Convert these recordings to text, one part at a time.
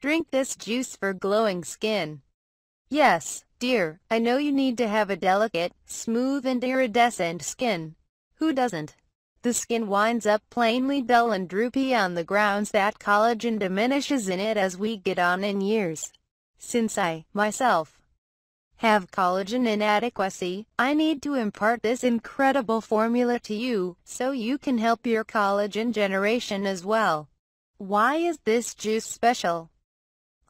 Drink this juice for glowing skin. Yes, dear, I know you need to have a delicate, smooth and iridescent skin. Who doesn't? The skin winds up plainly dull and droopy on the grounds that collagen diminishes in it as we get on in years. Since I, myself, have collagen inadequacy, I need to impart this incredible formula to you, so you can help your collagen generation as well. Why is this juice special?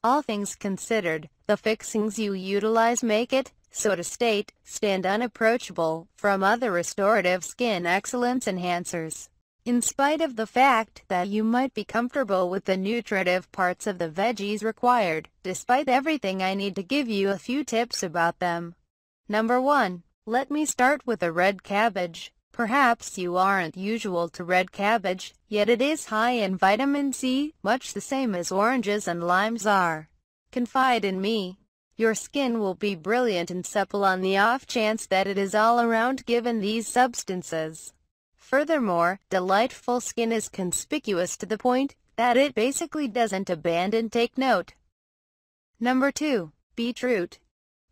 All things considered, the fixings you utilize make it, so to state, stand unapproachable from other restorative skin excellence enhancers. In spite of the fact that you might be comfortable with the nutritive parts of the veggies required, despite everything I need to give you a few tips about them. Number 1. Let me start with the red cabbage. Perhaps you aren't usual to red cabbage, yet it is high in vitamin C, much the same as oranges and limes are. Confide in me. Your skin will be brilliant and supple on the off chance that it is all around given these substances. Furthermore, delightful skin is conspicuous to the point that it basically doesn't abandon take note. Number 2. Beetroot.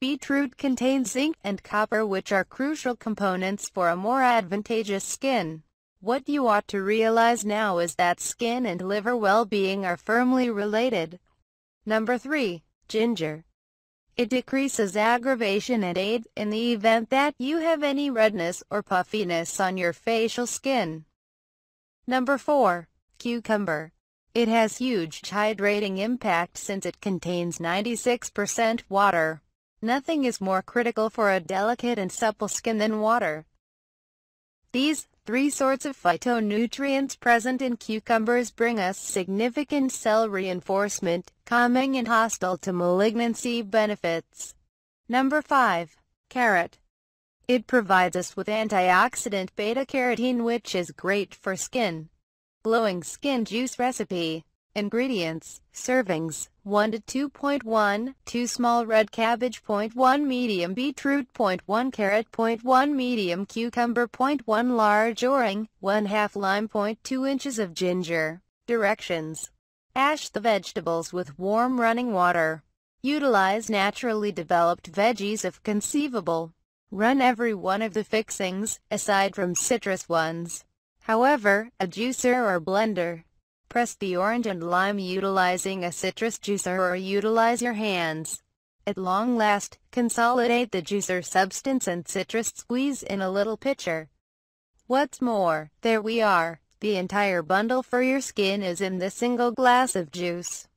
Beetroot contains zinc and copper which are crucial components for a more advantageous skin. What you ought to realize now is that skin and liver well-being are firmly related. Number 3. Ginger. It decreases aggravation and aids in the event that you have any redness or puffiness on your facial skin. Number 4. Cucumber. It has huge hydrating impact since it contains 96% water. Nothing is more critical for a delicate and supple skin than water. These three sorts of phytonutrients present in cucumbers bring us significant cell reinforcement, calming and hostile to malignancy benefits. Number 5. Carrot. It provides us with antioxidant beta-carotene which is great for skin. Glowing skin juice recipe. Ingredients, servings, 1 to 2.1, 2 small red cabbage, 0.1 medium beetroot, 0.1 carrot, 0.1 medium cucumber, 0.1 large orange, 1 half lime, 0.2 inches of ginger. Directions. Ash the vegetables with warm running water. Utilize naturally developed veggies if conceivable. Run every one of the fixings, aside from citrus ones. However, a juicer or blender Press the orange and lime utilizing a citrus juicer or utilize your hands. At long last, consolidate the juicer substance and citrus squeeze in a little pitcher. What's more, there we are. The entire bundle for your skin is in this single glass of juice.